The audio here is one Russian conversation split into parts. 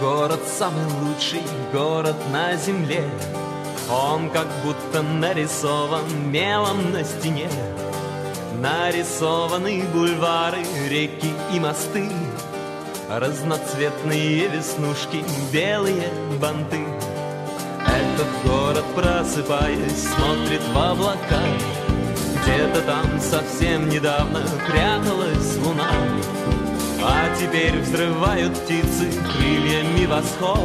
город самый лучший город на земле. Он как будто нарисован мелом на стене. Нарисованы бульвары, реки и мосты. Разноцветные веснушки, белые банты. Этот город, просыпаясь, смотрит в облака. Где-то там совсем недавно пряталась луна теперь взрывают птицы крыльями восход.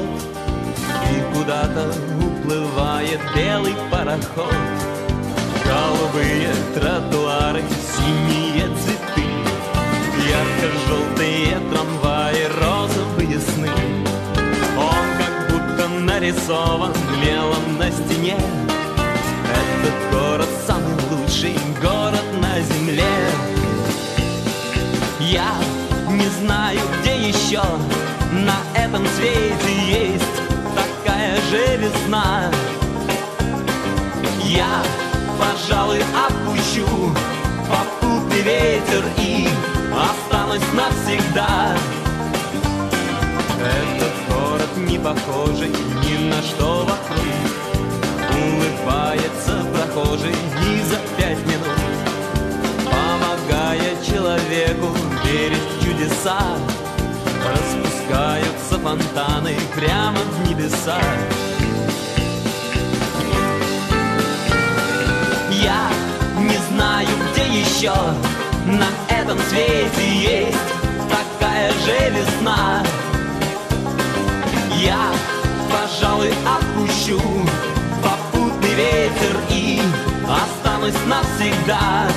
И куда-то уплывает белый пароход. Голубые тротуары, синие цветы Ярко-желтые трамваи, розовые сны. Он как будто нарисован мелом на стене. Этот город самый лучший город не знаю, где еще. На этом свете есть такая же весна. Я пожалуй, опущу попутный ветер и останусь навсегда. Этот город не похожий ни на что вокруг, улыбается прохожий чудеса. Распускаются фонтаны прямо в небеса. Я не знаю, где еще на этом свете есть такая же весна. Я, пожалуй, отпущу попутный ветер и останусь навсегда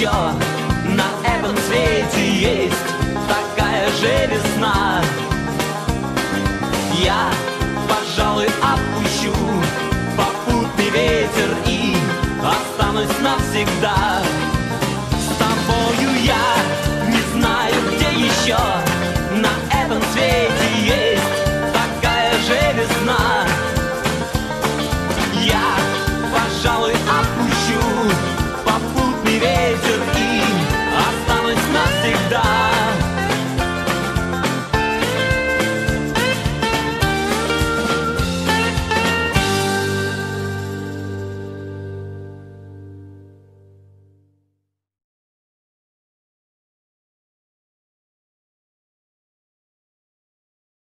еще на этом свете есть такая же весна. Я, пожалуй, отпущу попутный ветер и останусь навсегда